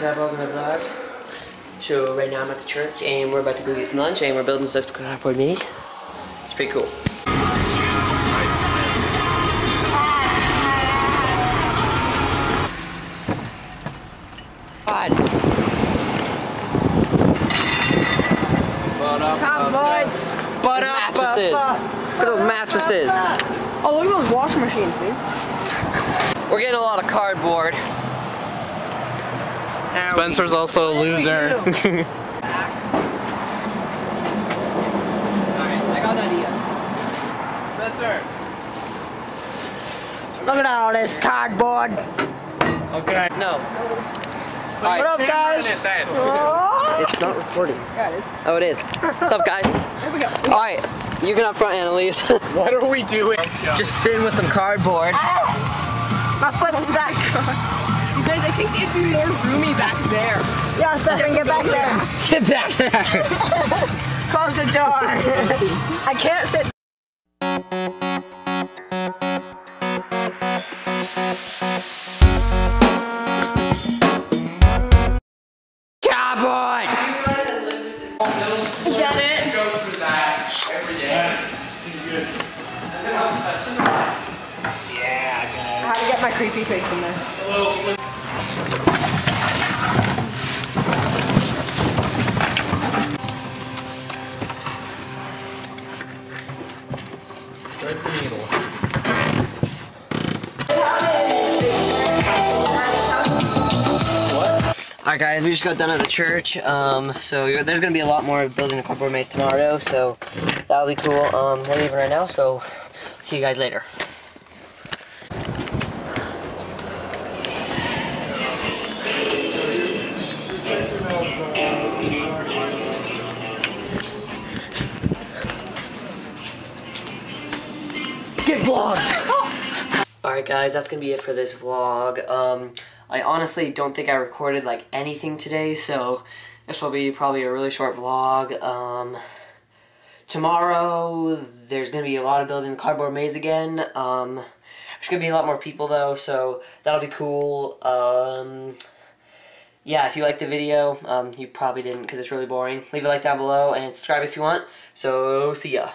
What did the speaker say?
guys, welcome to the vlog. So right now I'm at the church and we're about to go get some lunch and we're building stuff to cardboard maze. It's pretty cool. God. Cardboard. But Mattresses. Look at those mattresses. Oh, look at those washing machines, dude. We're getting a lot of cardboard. Spencer's also a loser. Alright, I got an idea. Spencer. Look at all this cardboard. Okay. No. What Alright, up, guys? Oh, it's not recording. yeah, it is. Oh, it is. What's up, guys? Here we go. Alright, you can up front, Annalise. What are we doing? Just sitting with some cardboard. Ah! My foot's stuck. You guys, I think it'd be more roomy back there. Yeah, Stefan, get back there. Get back there. Close the door. I can't sit. Cowboy! Is that it? I had to get my creepy face in there. Alright guys, we just got done at the church, um, so there's going to be a lot more building a cardboard maze tomorrow, so that'll be cool. Um, we're leaving right now, so see you guys later. Get vlogged! Alright guys, that's gonna be it for this vlog. Um, I honestly don't think I recorded like anything today, so this will be probably a really short vlog. Um, tomorrow, there's gonna be a lot of building the cardboard maze again. Um, there's gonna be a lot more people though, so that'll be cool. Um, yeah, if you liked the video, um, you probably didn't because it's really boring. Leave a like down below and subscribe if you want. So, see ya.